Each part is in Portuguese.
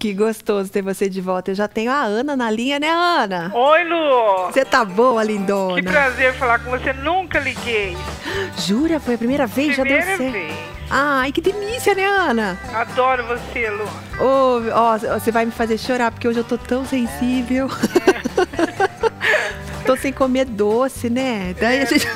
Que gostoso ter você de volta. Eu já tenho a Ana na linha, né, Ana? Oi, Lu. Você tá boa, Que lindona? prazer falar com você. Nunca liguei. Jura? Foi a primeira vez? já Primeira deu certo. vez. Ai, que delícia, né, Ana? Adoro você, Lu. Ô, ó, você vai me fazer chorar porque hoje eu tô tão sensível. tô sem comer doce, né? Daí a gente.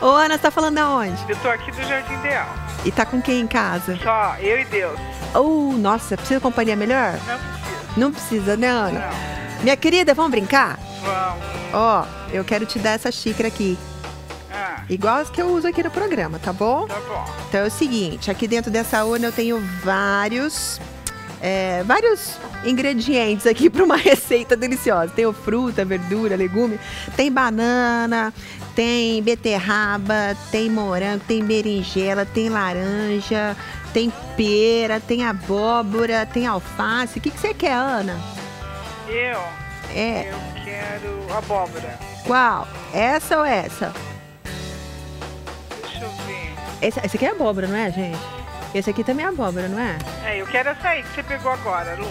Ô, Ana, você tá falando aonde? Eu tô aqui do Jardim Ideal. E tá com quem em casa? Só eu e Deus. Oh, nossa, precisa de companhia melhor? Não precisa. Não precisa, né, Ana? Não. Minha querida, vamos brincar? Vamos. Ó, eu quero te dar essa xícara aqui. Ah, Igual as que eu uso aqui no programa, tá bom? tá bom. Então é o seguinte, aqui dentro dessa urna eu tenho vários, é, vários ingredientes aqui para uma receita deliciosa. Tenho fruta, verdura, legume, tem banana, tem beterraba, tem morango, tem berinjela, tem laranja, tem pera, tem abóbora, tem alface. O que, que você quer, Ana? Eu, É, eu quero abóbora. qual? Essa ou essa? Deixa eu ver. Esse, esse aqui é abóbora, não é, gente? Esse aqui também é abóbora, não é? É, eu quero essa aí que você pegou agora, Lu.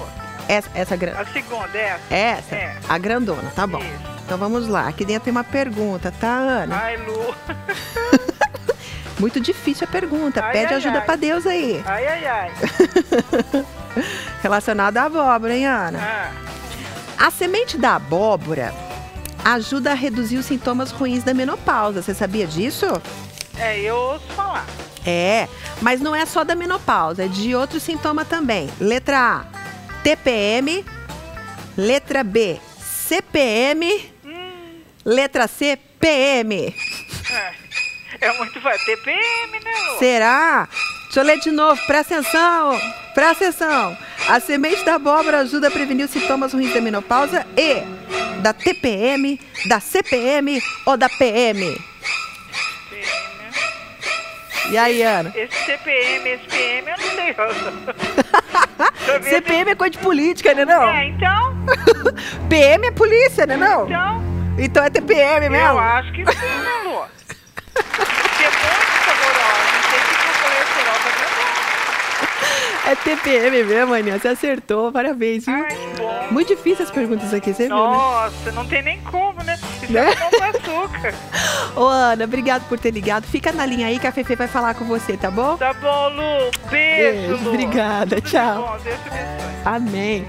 Essa, essa grande. A segunda, essa. Essa? É. A grandona, tá bom. Isso. Então vamos lá. Aqui dentro tem uma pergunta, tá, Ana? Ai, Lu. Muito difícil a pergunta. Ai, Pede ai, ajuda pra Deus aí. Ai, ai, ai. Relacionada à abóbora, hein, Ana? Ah, A semente da abóbora ajuda a reduzir os sintomas ruins da menopausa. Você sabia disso? É, eu ouço falar. É, mas não é só da menopausa, é de outro sintoma também. Letra A, TPM. Letra B, CPM. Hum, Letra C, PM. é. É muito vai TPM, né, Lu? Será? Deixa eu ler de novo, presta atenção, presta atenção. A semente da abóbora ajuda a prevenir os sintomas ruins da menopausa e da TPM, da CPM ou da PM. E aí, Ana? Esse CPM, esse PM, eu não sei. Eu ver. CPM é coisa de política, né não? É, então, PM é polícia, né não? então, Então é TPM eu mesmo? acho que sim, né, Lu? Porque é muito saborosa. Não sei se o colesterol tá bom. É TPM mesmo, Aninha. Você acertou, parabéns, viu? Ai, que bom. Muito difícil as perguntas aqui, você viu, né? Nossa, não tem nem como, né? Isso Né? é pão com açúcar. Ô, Ana, obrigado por ter ligado. Fica na linha aí que a Fefe vai falar com você, tá bom? Tá bom, Lu. Beijo, Lu. Obrigada, tchau. Bom, Deus te abençoe. Amém.